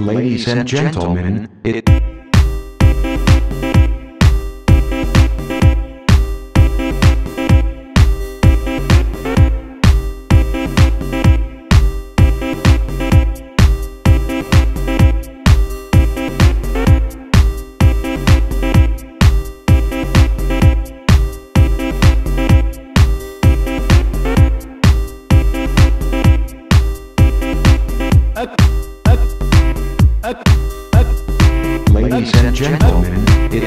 Ladies and gentlemen, it... up. gentlemen, it...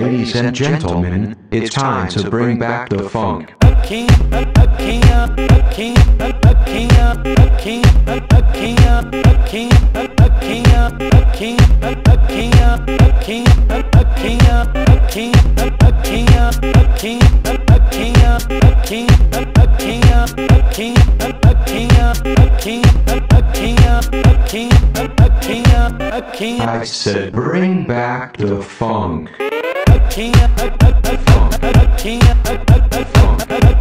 Ladies and gentlemen, it's time to bring back the funk. I said, bring back the funk. A.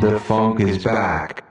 The funk is back.